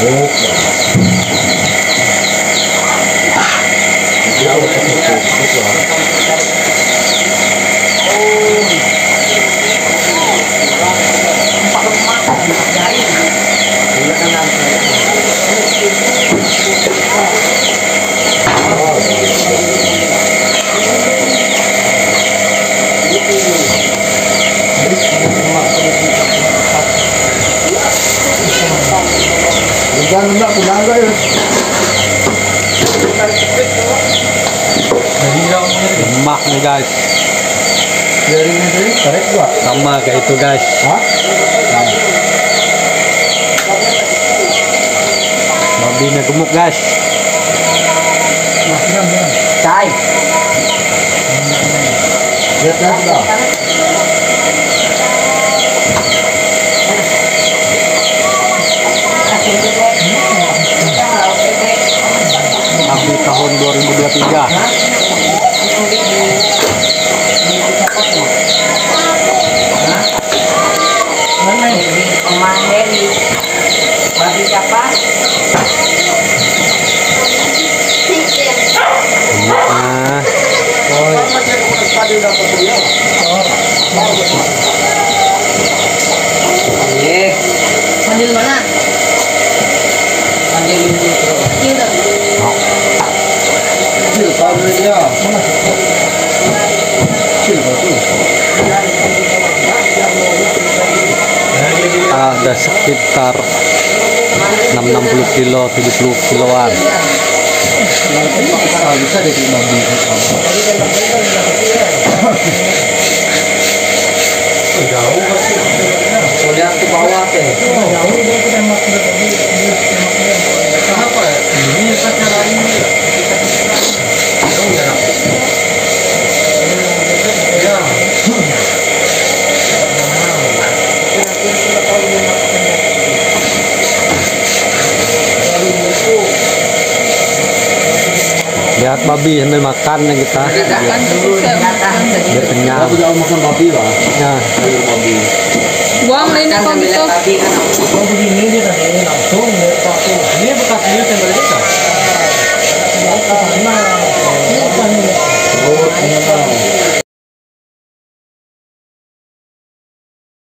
Opa! Ah! O diabo tá com fogo, vamos lá. Pulang ya. Lemak nih guys. Dari ini tarik gua. Sama kayak itu guys. Hah? Babinya gemuk guys. Cai. Lihat lihat dah. Babi tahun 2023. Mana ini? Pemahen. Siapa? Panggil mana? Mana? Ada sekitar 660 kilo, 70 kiloan. Bisa jadi. Jauh ke bawah teh. Kenapa Lihat babi sambil makan ya kita. Biar kenyang. Aku jangan makan babi lah. Nah, Sayur babi. Buang ini sambil gitu. begini dia tadi langsung lihat satu. Ini bekas ini tembel kita.